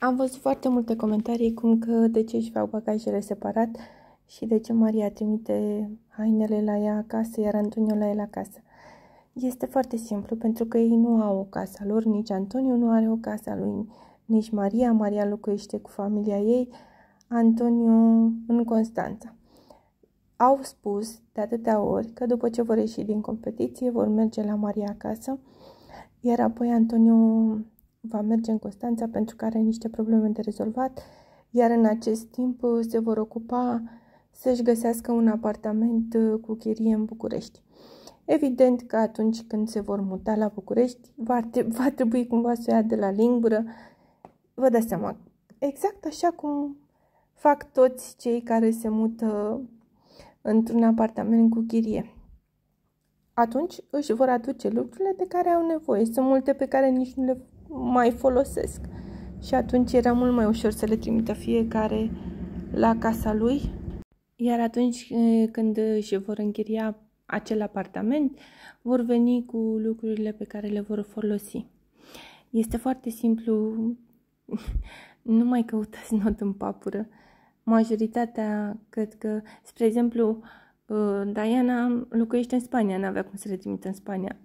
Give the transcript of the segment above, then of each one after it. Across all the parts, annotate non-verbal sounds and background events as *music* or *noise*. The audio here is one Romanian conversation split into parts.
Am văzut foarte multe comentarii cum că de ce își fac bagajele separat și de ce Maria trimite hainele la ea acasă, iar Antonio la el acasă. Este foarte simplu, pentru că ei nu au o casă lor, nici Antonio nu are o casă a lui, nici Maria. Maria locuiește cu familia ei, Antonio în Constanța. Au spus de atâtea ori că după ce vor ieși din competiție vor merge la Maria acasă, iar apoi Antonio va merge în Constanța pentru că are niște probleme de rezolvat, iar în acest timp uh, se vor ocupa să-și găsească un apartament uh, cu chirie în București. Evident că atunci când se vor muta la București, va, va trebui cumva să o ia de la lingură. Vă dați seama, exact așa cum fac toți cei care se mută într-un apartament cu chirie. Atunci își vor aduce lucrurile de care au nevoie. Sunt multe pe care nici nu le mai folosesc. Și atunci era mult mai ușor să le trimită fiecare la casa lui. Iar atunci când își vor închiria acel apartament, vor veni cu lucrurile pe care le vor folosi. Este foarte simplu, *laughs* nu mai căutați not în papură. Majoritatea, cred că, spre exemplu, Diana locuiește în Spania, n-avea cum să le trimită în Spania.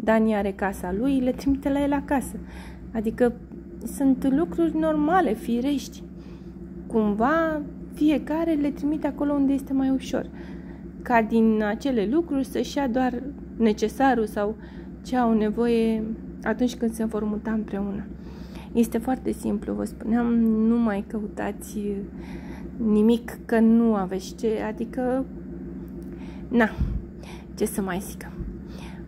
Dani are casa lui, le trimite la el acasă. Adică sunt lucruri normale, firești. Cumva fiecare le trimite acolo unde este mai ușor. Ca din acele lucruri să-și ia doar necesarul sau ce au nevoie atunci când se vor muta împreună. Este foarte simplu, vă spuneam, nu mai căutați nimic că nu aveți ce, adică, na, ce să mai zic.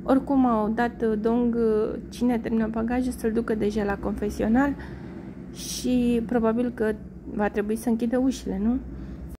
Oricum au dat uh, dong uh, cine a terminat bagajul să-l ducă deja la confesional și probabil că va trebui să închidă ușile, nu?